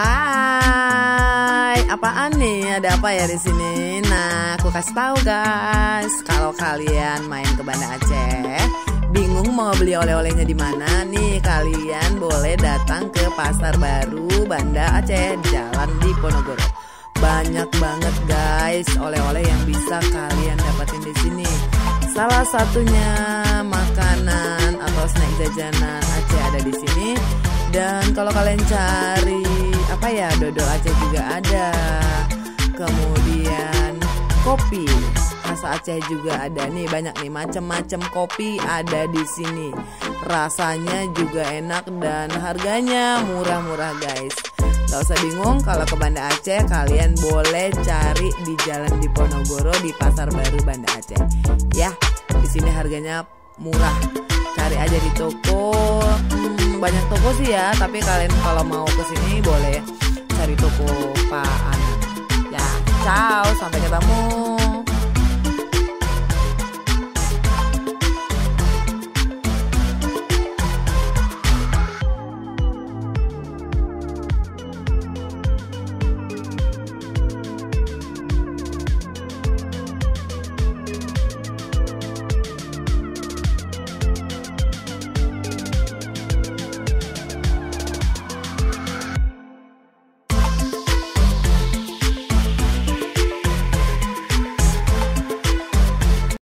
Hai, apaan nih? Ada apa ya di sini? Nah, aku kasih tahu guys, kalau kalian main ke Banda Aceh, bingung mau beli oleh-olehnya di mana nih? Kalian boleh datang ke Pasar Baru Banda Aceh, Jalan di Ponorogo. Banyak banget guys oleh-oleh yang bisa kalian dapatin di sini. Salah satunya makanan atau snack jajanan Aceh ada di sini. Dan kalau kalian cari ya dodol Aceh juga ada. Kemudian kopi khas Aceh juga ada nih banyak nih macam-macam kopi ada di sini. Rasanya juga enak dan harganya murah-murah guys. Gak usah bingung kalau ke Banda Aceh kalian boleh cari di Jalan Diponegoro di Pasar Baru Banda Aceh. Ya, di sini harganya murah. Cari aja di toko. Hmm, banyak toko sih ya, tapi kalian kalau mau ke sini boleh cari toko Pak Anan. Ya, ciao, sampai ketemu.